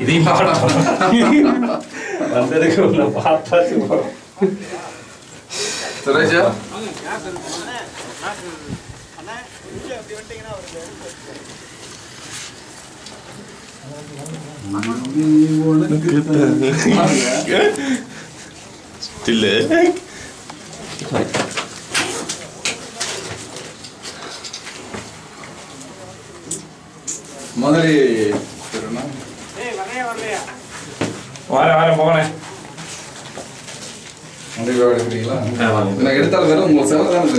இதையும் பாடம் வந்ததுக்கு உள்ள பார்த்தாச்சு சுரேஷா உனக்கு முதலி என்ன? வாரேன் வாரேன் போகணே முதலி எடுக்கிறீங்களா? எனக்கு எடுத்தாலும் வேற உங்களுக்கு செலவு தானே